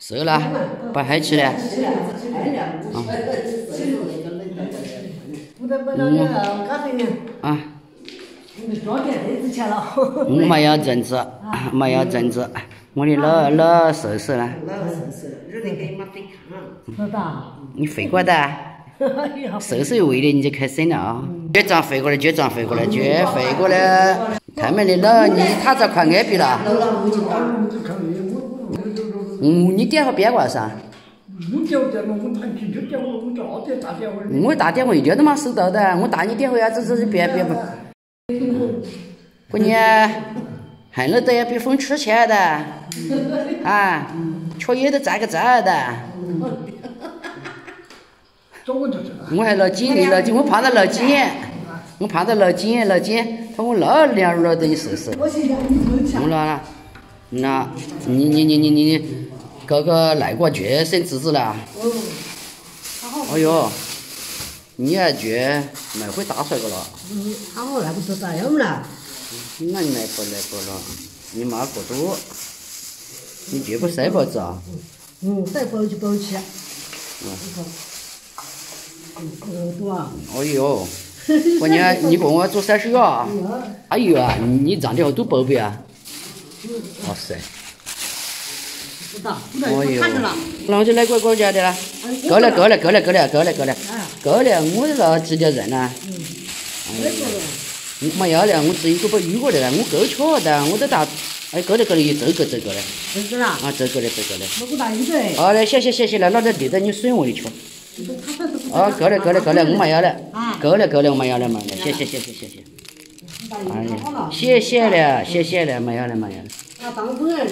熟了，把海起来。啊。我们要粽子，我们要粽子。我的老老寿寿呢？你飞过的？瘦瘦喂的你就开心了啊！脚掌飞过来，脚掌飞过来，脚飞过来。他们的老你他咋快挨毙了？嗯，你电话别挂噻。我打电话一点都没收到的，我打你电话呀，这这是别别不。过年，恨了都要被风吹起来的，啊，缺叶都摘个摘的。我还老紧的，老紧，我怕他老紧，我怕他老紧老紧，他我老两老的你试试。我老了，那，你你你你你你，搞个赖瓜卷生侄子了。哎呦，你还卷卖会大帅哥了。嗯，好，那个做咋样了？那你来不来不了？你妈过多，你绝不塞包子啊？嗯，塞包就包起。嗯。嗯多啊！哎呦，过年你给我做三十啊？哎呦啊，你让的好多宝贝啊！哇塞！哎呦，家的了。够了够了够了够了够了够了，够了！我那直接认了。我没要了，我自己个把预过来了，我够吃的，我都打。哎，够了够了，这个这个嘞。这个啊？啊，这个了这个嘞。我给大一个。好嘞，谢谢谢谢了，那就地着你损我的吃。哦，够了够了够了，我没要了。够了够了，我没要了没了，谢谢谢谢谢谢。哎呀，谢谢了谢谢了，没要了没要了。啊，当工人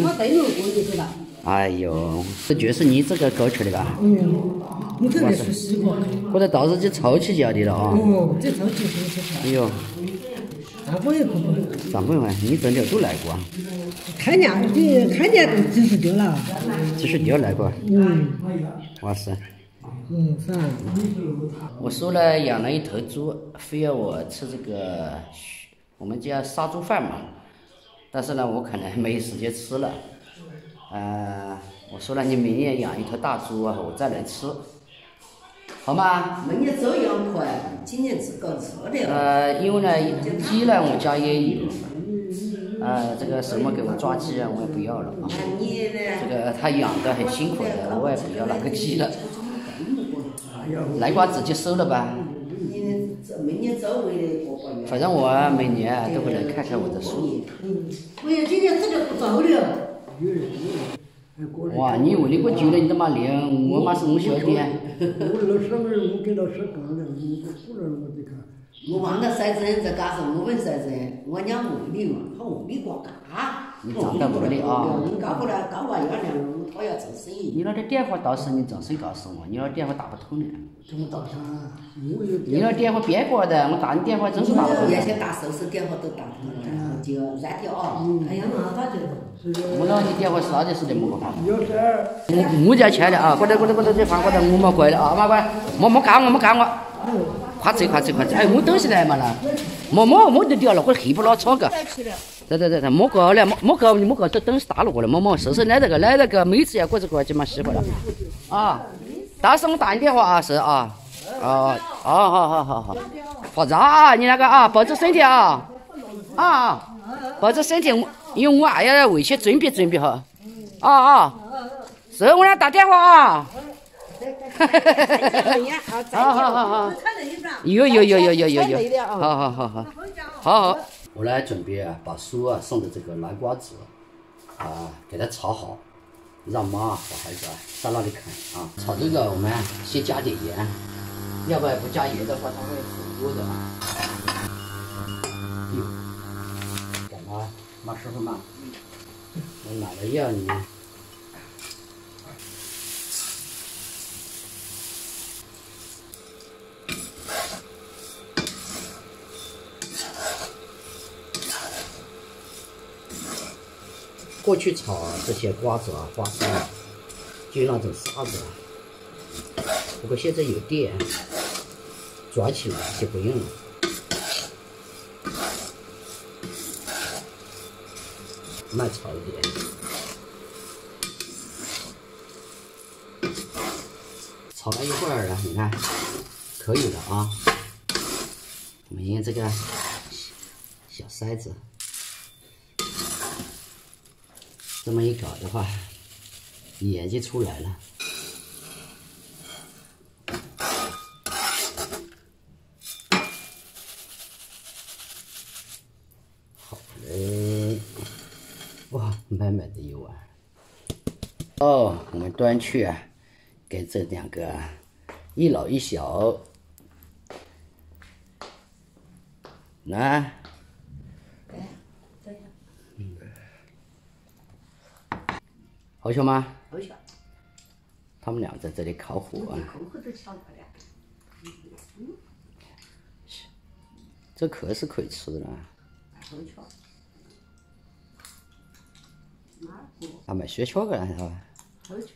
的，他。哎呦，这就是你这个够吃的吧？嗯，你这个是西瓜。我这到时就凑起叫的了啊。哦，这凑起凑起。哎呦。三百元可不？三百元，你挣的都来过啊？开年的，开年都几十丢了。几十丢来过？嗯。哇塞。嗯，是啊。我说了养了一头猪，非要我吃这个，我们叫杀猪饭嘛。但是呢，我可能没时间吃了。呃，我说了，你明年养一头大猪啊，我再来吃。好吗？明年走养快，今年只搞。呃，因为呢，鸡呢，我家也有。呃，这个什么给我抓鸡啊，我也不要了啊。这个他养的很辛苦的，我也不要那个鸡了。来瓜子就收了吧。反正我每年都会来看看我的树。哎呀，今年这个不着了。哇，你问的我久了，你都没领，我妈是我晓得。我忘了晒针在干什？我问晒针，我娘问你嘛，他问你干啥？你长得啊？你搞不来搞完要两他要做生意。你那个电话到时你正式告诉我，你那电话打不通的。怎么打通啊？你那电话别挂的，我打你电话真是打不通。原先打手势电话都打通了，就删掉啊。哎呀妈，咋就。我那你电话是哪件事的？么个哈？我我家欠的啊！过来过来过来，这饭过来，我没过来啊！妈乖，莫莫干我，莫干我。快走快走快走！哎，我东西来嘛了，莫莫莫就掉了，我黑不拉草个。对对对对，莫搞了，莫莫搞你莫搞，这东西大了过来，莫莫，是是来那个来那个，每次要过这个就嘛习惯了。啊，到时我打你电话啊，是啊，哦，好好好好好，发子啊，你那个啊，保重身体啊，啊，保重身体，因为我还要回去准备准备哈，啊啊，是我俩打电话啊。哈哈哈哈哈！好好好好，有有有有有有有，好好好好，好好。我来准备啊，把叔啊送的这个南瓜子啊，给它炒好，让妈和孩子啊在那里啃啊。炒这个我们先加点盐，要不然不加盐的话它会糊多的啊。干嘛？妈师傅慢，我奶奶要你。过去炒啊这些瓜子啊、花生啊，就那种沙子啊。不过现在有电，转起来就不用了。慢炒一点。炒了一会儿了，你看，可以了啊。我们用这个小筛子。这么一搞的话，盐就出来了。好嘞，哇，满满的一碗。哦，我们端去啊，给这两个一老一小。来，嗯，好笑吗？好笑。他们俩在这里烤火啊。这壳是可以吃的。好巧。啊，买雪橇干是吧？好巧。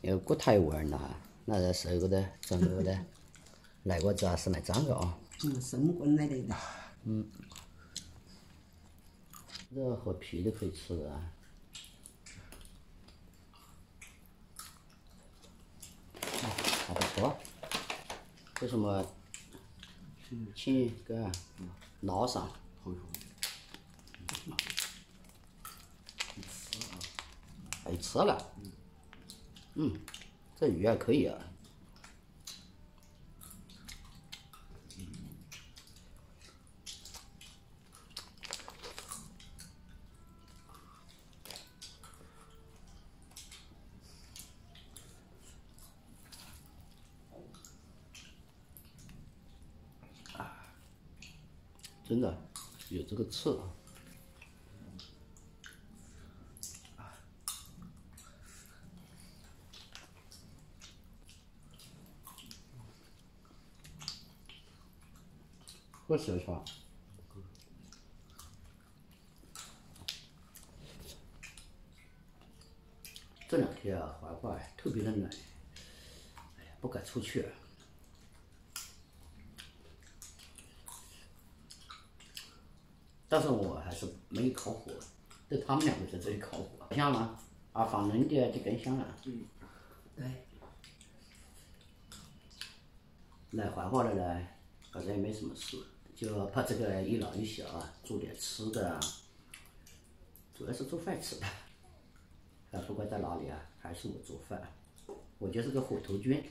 有骨头味呐，那在手高头、掌高头，来个主要是来长个啊。嗯，生滚来的。嗯。这和皮都可以吃的。还不错。为什么？请哥捞上。吃了。嗯，这鱼还可以啊。真的有这个刺。不吃是吧？这两天啊，怀化特别的冷，哎呀，不敢出去。但是我还是没有烤火，就他们两个在这里烤火，香吗？啊，放冷点就更香了。嗯，对。来怀化的呢，反正也没什么事。就怕这个一老一小啊，做点吃的啊，主要是做饭吃的。啊，不管在哪里啊，还是我做饭，我就是个火头军。